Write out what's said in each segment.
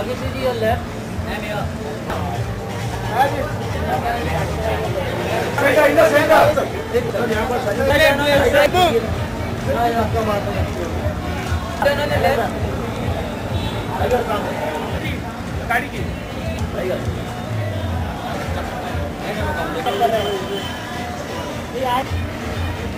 Luggage is your left and your. Center in the center. No, your right. Move. No, your come on. Turn on the left. I got come. गाड़ी की ये आज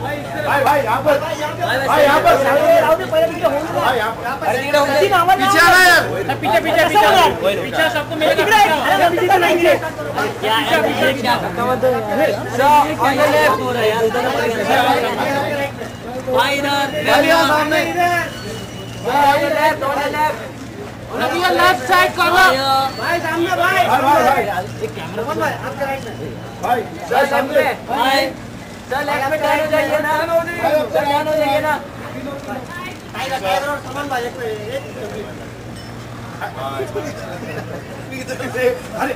भाई भाई यहाँ पर। भाई यहाँ पर। पीछे आना यार पीछे पीछे पीछे पीछे सबको भाई इधर। लेफ़्ट साइड करो। भाई सामने भाई। भाई भाई भाई। भाई भाई भाई। सर लेफ़्ट में टर्न हो जाइए ना सर टर्न हो जाइए ना टाइगर टाइगर और समन भाई एक मिनट। अरे